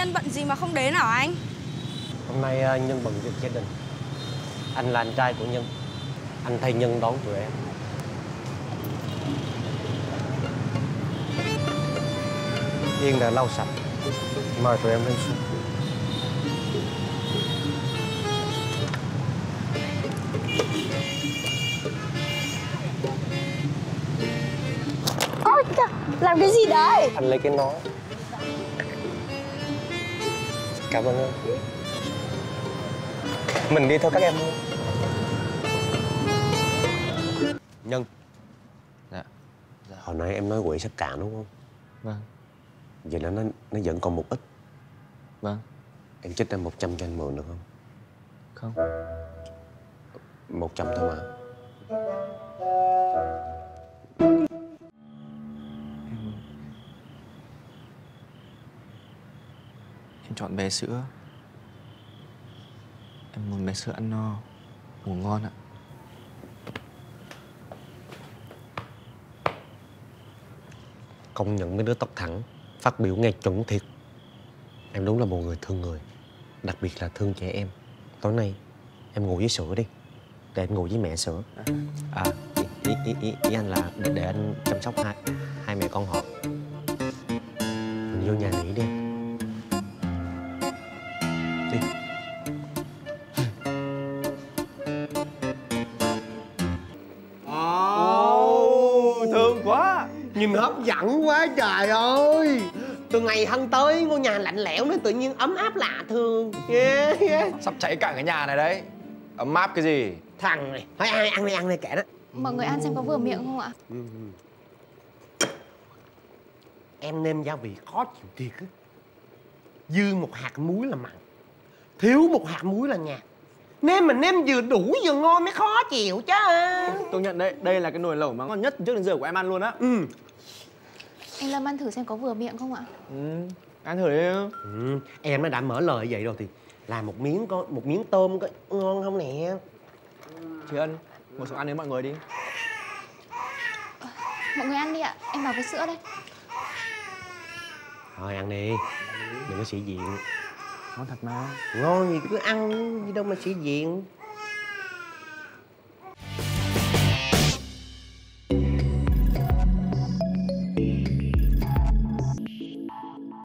Nhân bận gì mà không đến hả anh? Hôm nay ờ, Nhân bận việc gia đình. Anh là anh trai của Nhân. Anh thay Nhân đón tụi em. Yên đã lau sạch. Mời tụi em lên xuống. Ôi trời, làm cái gì đấy? Anh lấy cái nón Cảm ơn em Mình đi theo các em luôn Nhân Dạ. Hồi nãy em nói quỷ sắp cạn đúng không? Vâng. Vậy là nó nó vẫn còn một ít Vâng. Em trích em 100 cho anh mượn được không? Không. 100 thôi mà Em chọn bé sữa. Em muốn bé sữa ăn no, ngủ ngon ạ. Công nhận mấy đứa tóc thẳng Phát biểu nghe chuẩn thiệt. Em đúng là một người thương người Đặc biệt là thương trẻ em. Tối nay em ngủ với sữa đi Để anh ngủ với mẹ sữa. À. Ý, ý, ý, ý, ý anh là để, để anh chăm sóc hai hai mẹ con họ Đi thương quá. Nhìn hấp dẫn quá trời ơi Từ ngày thân tới ngôi nhà lạnh lẽo nên tự nhiên ấm áp lạ thường yeah, yeah. Sắp cháy cả cái nhà này đấy. Ấm áp cái gì? Thằng này Thôi ai ăn đi ăn đi kệ đó Mọi người ăn xem có vừa miệng không ạ? Em nêm gia vị khó chịu thiệt á Dư một hạt muối là mặn Thiếu một hạt muối là nhạt. Nêm mà nêm vừa đủ vừa ngon mới khó chịu chứ. Tôi nhận đây, đây là cái nồi lẩu mà ngon nhất trước đến giờ của em ăn luôn á. Ừ, Anh Lâm ăn thử xem có vừa miệng không ạ? ừ. Ăn thử đi. Ừ. Em nó đã mở lời vậy rồi thì làm một miếng có một miếng tôm có ngon không nè? Chị Ân, ngồi xuống ăn với mọi người đi. Mọi người ăn đi ạ, em vào với sữa đây. Thôi ăn đi Đừng có sĩ diện thật mà Ngon gì cứ ăn Gì đâu mà sĩ diện.